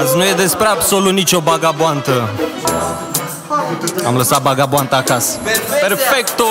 Azi nu e despre absolut nicio bagaboantă. Am lăsat bagaboanta acasă. Perfecto!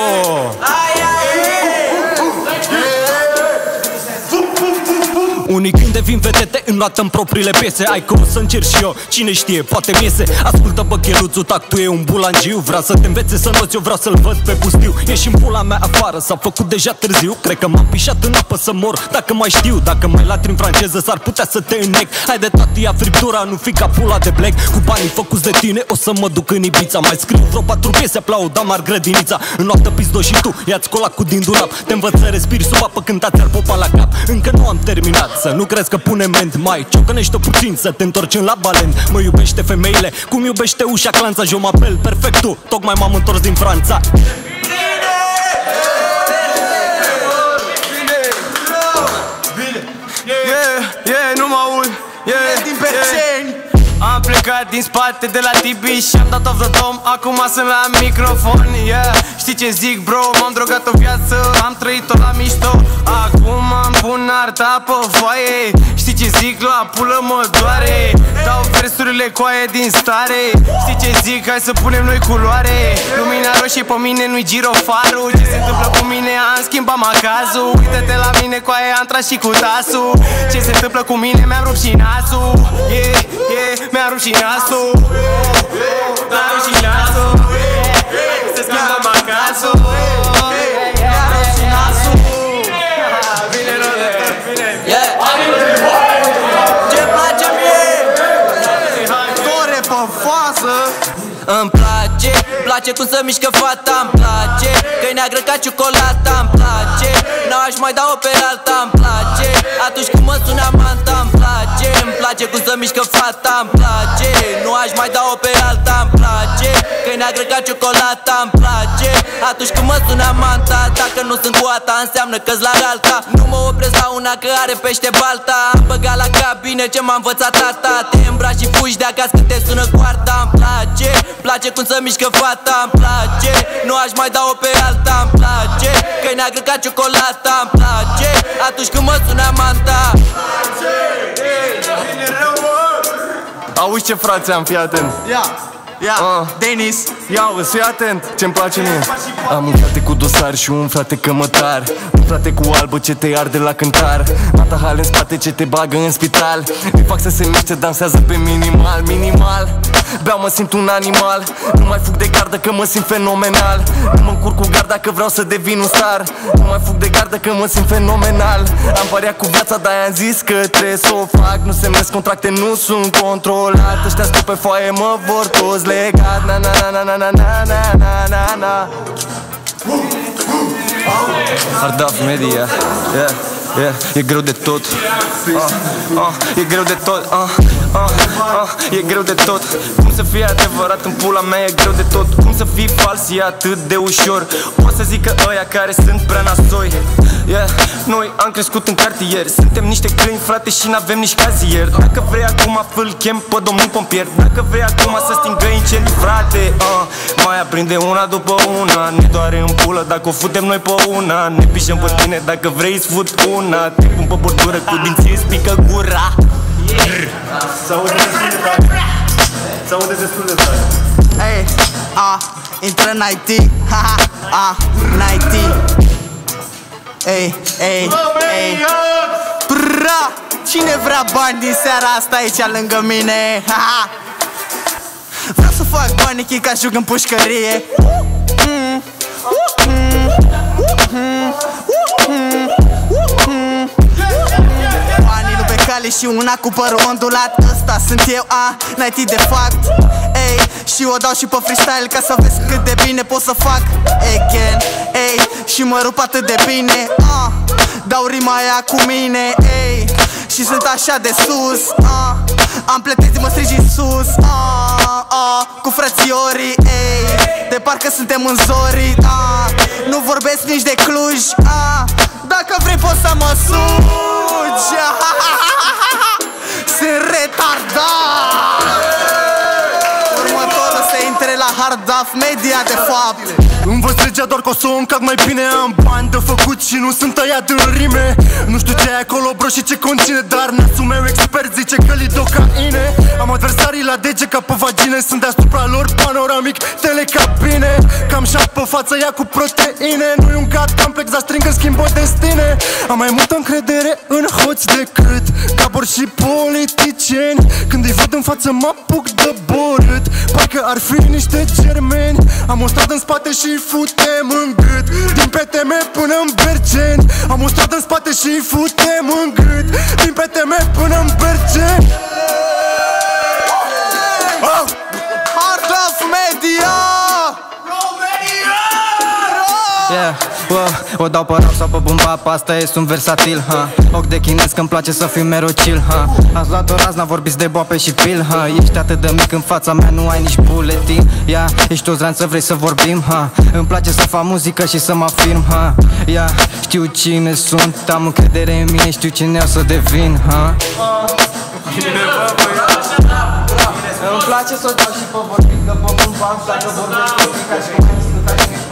Unii când devin vedete înnoată în propriile piese. Ai că o să încerc și eu, cine știe, poate miese Ascultă bă cheluțul, tactul e un bulangiu. Vrea să te învețe să noți, eu vreau să-l văd pe pustiu. Ești în pula mea afară, s-a făcut deja târziu. Cred că m-am pișat în apă să mor, dacă mai știu Dacă mai latri în franceză, s-ar putea să te înnec Hai de tati, ia friptura, nu fi ca pula de black Cu banii făcuți de tine, o să mă duc în Ibița Mai scriu vreo patru piese, aplauda mar grădinița. În noapte pizdo și tu, ia-ți colacul din dulap Te învăț să respiri sub apă când ți-ar popa la cap. Încă nu am terminat, să nu crezi că pune ment? Mai ciocănește puțin să te întorci în la balent Mă iubește femeile, cum iubește ușa clanța Jo mapel, perfect tu, tocmai m-am întors din Franța din spate de la Tibi și am dat off the dome Acum sunt la microfon, yeah Știi ce zic, bro? M-am drogat o viață, am trăit-o la mișto Acum am pun arta pe foaie Știi ce zic? La pulă mă doare Dau versurile coaie din stare. Știi ce zic? Hai să punem noi culoare. Lumina roșie pe mine nu-i girofarul. Ce se întâmplă cu mine? Am schimbat macazul Uită-te la mine coaie, am tras și cu tasul. Ce se întâmplă cu mine? Mi-am rupt și nasul. Yeah, yeah, mi-am rupt și nasul. Mi-am rupt și nasul. Se schimbă place, place cum să mișcă fata Îmi place, că e neagră ca ciocolata Îmi place, n-aș mai da o pe alta Îmi place, atunci când mă sună amanta Îmi place, îmi place cum să mișcă fata Îmi place, nu aș mai da o pe alta Îmi place, că e neagră ca ciocolata Îmi place, atunci când mă sună amanta Dacă nu sunt cu ata, înseamnă că-s la alta. Nu mă opresc la una că are pește balta. Am băgat la cabine ce m-a învățat tata. Te îmbraci și fugi de acasă când te sună coarta Îmi place, place cum să mișcă fata Îmi place, nu aș mai da-o pe alta Îmi place, că e neagră ca ciocolata Îmi place, atunci când mă sună amanta Auzi ce frate am, fii atent. Ia, ia, Ah. Denis. Ia uzi, fii atent, ce-mi place mie. Am un frate cu dosar și un frate cămătar. Un frate cu albă ce te arde la cântar. Mata hale în spate ce te bagă în spital. Îi fac să se miște, dansează pe minimal, minimal Beau, mă simt un animal. Nu mai fug de gardă că mă simt fenomenal. Nu mă încurc cu garda că vreau să devin un star. Nu mai fug de gardă că mă simt fenomenal. Am pariat cu viața, dar am zis că trebuie să o fac. Nu semnesc contracte, nu sunt controlat. Ăștia stau pe foaie, mă vor toți legat. Na na na na na na na na na na. Hardaf Media, yeah, yeah, e greu de tot. Ah, ah, E greu de tot, ah, ah, ah, e greu de tot. Cum să fie adevărat în pula mea e greu de tot. Cum să fii fals e atât de ușor. Pot să zic că ăia care sunt prea nasoi. Yeah, Noi am crescut în cartier. Suntem niște câini frate și n-avem nici cazier. Dacă vrei acum fă chem pe domnul pompier. Dacă vrei acum să stingă incendii frate ah, Mai aprinde una după una. Ne doare în pulă dacă o futem noi pe una. Ne pișăm pe tine dacă vrei îți fut una. Te pun pe bordură cu dinții îți pică gura Ei, a, intră în IT Haha, a, în IT Ei, ei, ei Pra! Cine vrea bani din seara asta aici lângă mine? Haha Vreau să fac bani ca joc în pușcărie Mm. Mm. Mm. Mm. Banii nu pe cale și una cu părul ondulat. Ăsta sunt eu, a, n-ai de fapt. Ei, și o dau și pe freestyle Ca să vezi cât de bine pot să fac. Again, ei, și mă rup atât de bine a, Dau rima aia cu mine, ei. Și sunt așa de sus a, Am plătit, mă strigi în sus a, a, Cu frățiorii, ei. De parcă suntem în zori a, Nu vorbesc nici de Cluj a, Dacă vrei poți să mă sugi Sunt retardat Următorul să intre la Hard Off Media de fapt. Îmi vă strigea doar că o să o încac mai bine. Am bani de făcut și nu sunt tăiat în rime. Nu știu ce e acolo bro și ce conține Dar nasul meu expert zice că li docaine Am adversarii la dege ca pe vagine Sunt deasupra lor panoramic, telecabine Cam șap pe față, ia cu proteine. Nu-i un cat complex, dar string în schimb o destine. Am mai multă încredere în hoți decât Cabori și politicieni. Când îi văd în față mă apuc de borât. Parcă ar fi niște germeni. Am un strat în spate și futem în gât. Din PTM până în Berceni Am un strat în spate și futem în gât. Din PTM până în Berceni oh! Yeah, wow, o dau pe rap sau pe bumba, asta e, sunt versatil, ha. Ochi de chinez că-mi place să fiu mereu chill, ha. Ați luat o razna, vorbiți de boape și pil, ha. Ești atât de mic în fața mea, nu ai nici buletin. Yeah, ești o să vrei să vorbim, ha. Îmi place să fac muzică și să mă afirm, ha. Yeah, știu cine sunt, am încredere în mine, știu cine o să devin, ha. Îmi place să dau și pe vorbim, că pe bumba îmi place vorbim, ca și